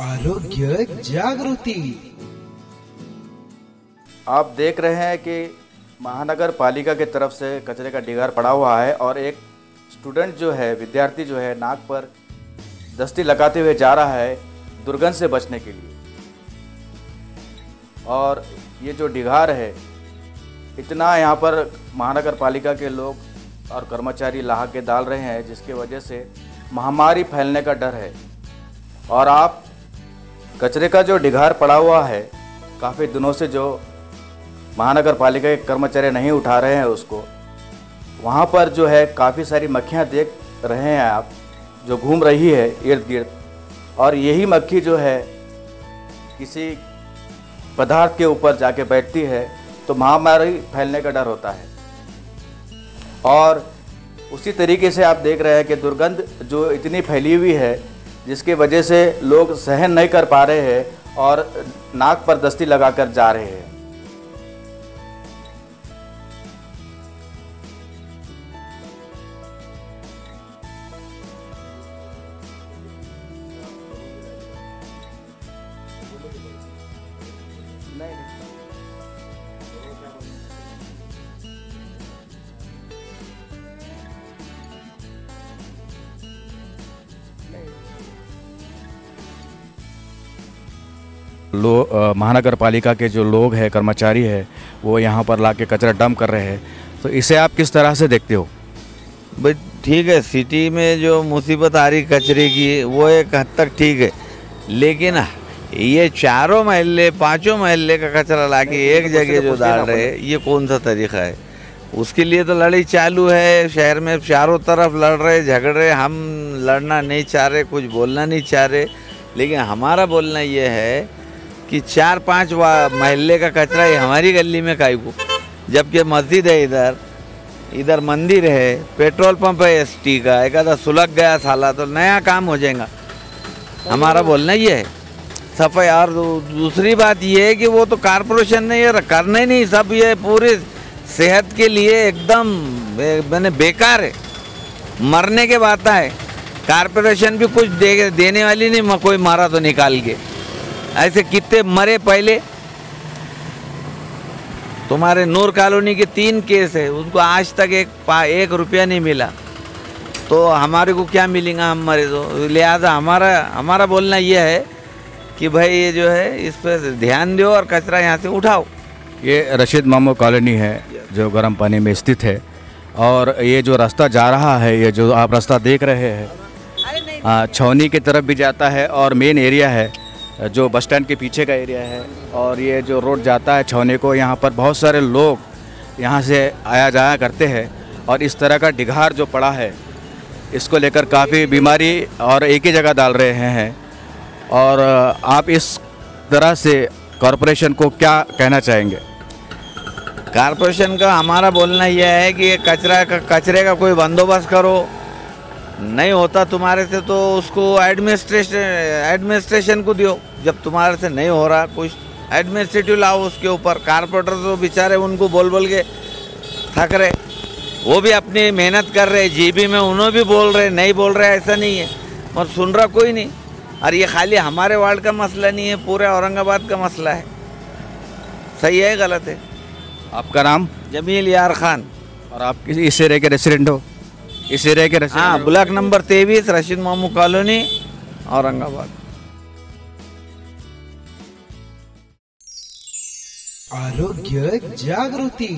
आरोग्य जागृति। आप देख रहे हैं कि महानगर पालिका की तरफ़ से कचरे का डिगार पड़ा हुआ है और एक स्टूडेंट जो है, विद्यार्थी जो है, नाक पर दस्ती लगाते हुए जा रहा है दुर्गंध से बचने के लिए। और ये जो डिगार है, इतना यहाँ पर महानगर पालिका के लोग और कर्मचारी लाह के डाल रहे हैं, जिसकी वजह से महामारी फैलने का डर है। और आप कचरे का जो डिगार पड़ा हुआ है, काफ़ी दिनों से जो महानगर पालिका के कर्मचारी नहीं उठा रहे हैं उसको, वहाँ पर जो है काफ़ी सारी मक्खियाँ देख रहे हैं आप, जो घूम रही है इर्द गिर्द। और यही मक्खी जो है, किसी पदार्थ के ऊपर जाके बैठती है तो महामारी फैलने का डर होता है। और उसी तरीके से आप देख रहे हैं कि दुर्गंध जो इतनी फैली हुई है जिसकी वजह से लोग सहन नहीं कर पा रहे हैं और नाक पर दस्ती लगाकर जा रहे हैं। महानगर पालिका के जो लोग हैं कर्मचारी हैं वो यहाँ पर ला के कचरा डंप कर रहे हैं। तो इसे आप किस तरह से देखते हो? भाई ठीक है सिटी में जो मुसीबत आ रही कचरे की वो एक हद तक ठीक है। लेकिन ये चारों महल्ले पाँचों महल्ले का कचरा लाके एक जगह जो डाल रहे हैं ये कौन सा तरीका है? उसके लिए तो लड़ाई चालू है शहर में चारों तरफ़ लड़ रहे झगड़ रहे हम लड़ना नहीं चाह रहे कुछ बोलना नहीं चाह रहे। लेकिन हमारा बोलना ये है कि चार पाँच महल्ले का कचरा ये हमारी गली में काई को जबकि मस्जिद है इधर। इधर मंदिर है, पेट्रोल पंप है एसटी का एक आधा सुलग गया साला तो नया काम हो जाएगा। हमारा बोलना ये है। सफ़ाई और दूसरी बात ये है कि वो तो कारपोरेशन ने ये करना ही नहीं, सब ये पूरी सेहत के लिए एकदम मैंने बेकार है। मरने के बात है कारपोरेशन भी कुछ दे, देने वाली नहीं कोई मारा तो निकाल के। ऐसे कितने मरे पहले? तुम्हारे नूर कॉलोनी के तीन केस है उनको आज तक एक पा एक रुपया नहीं मिला। तो हमारे को क्या मिलेगा हम मरे तो? लिहाजा हमारा हमारा बोलना यह है कि भाई ये जो है इस पर ध्यान दो और कचरा यहाँ से उठाओ। ये रशीद मामो कॉलोनी है जो गर्म पानी में स्थित है। और ये जो रास्ता जा रहा है ये जो आप रास्ता देख रहे हैं छौनी की तरफ़ भी जाता है और मेन एरिया है। जो बस स्टैंड के पीछे का एरिया है और ये जो रोड जाता है छौने को, यहाँ पर बहुत सारे लोग यहाँ से आया जाया करते हैं और इस तरह का डिघार जो पड़ा है, इसको लेकर काफ़ी बीमारी और एक ही जगह डाल रहे हैं। और आप इस तरह से कॉरपोरेशन को क्या कहना चाहेंगे? कॉरपोरेशन का हमारा बोलना यह है कि कचरा का, कचरे का कोई बंदोबस्त करो नहीं होता तुम्हारे से तो उसको एडमिनिस्ट्रेशन एडमिनिस्ट्रेशन को दियो। जब तुम्हारे से नहीं हो रहा कुछ एडमिनिस्ट्रेटिव लाओ उसके ऊपर। कारपोरेटर तो बेचारे उनको बोल बोल के थक रहे। वो भी अपनी मेहनत कर रहे जीबी में उन्होंने भी बोल रहे नहीं बोल रहे ऐसा नहीं है। और सुन रहा कोई नहीं। और ये खाली हमारे वार्ड का मसला नहीं है पूरे औरंगाबाद का मसला है। सही है गलत है? आपका नाम? जमील यार खान। और आप किस इस एरिया के रेसिडेंट हो? इस एरिया के हाँ ब्लॉक नंबर तेईस रशीद मामू कॉलोनी औरंगाबाद। आरोग्य जागृति।